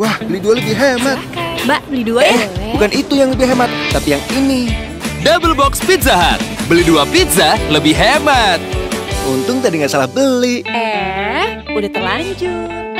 Wah, beli dua lebih hemat. Mbak, beli dua ya? Bukan itu yang lebih hemat, tapi yang ini. Double Box Pizza Hut. Beli dua pizza lebih hemat. Untung tadi nggak salah beli. Eh, udah terlanjur.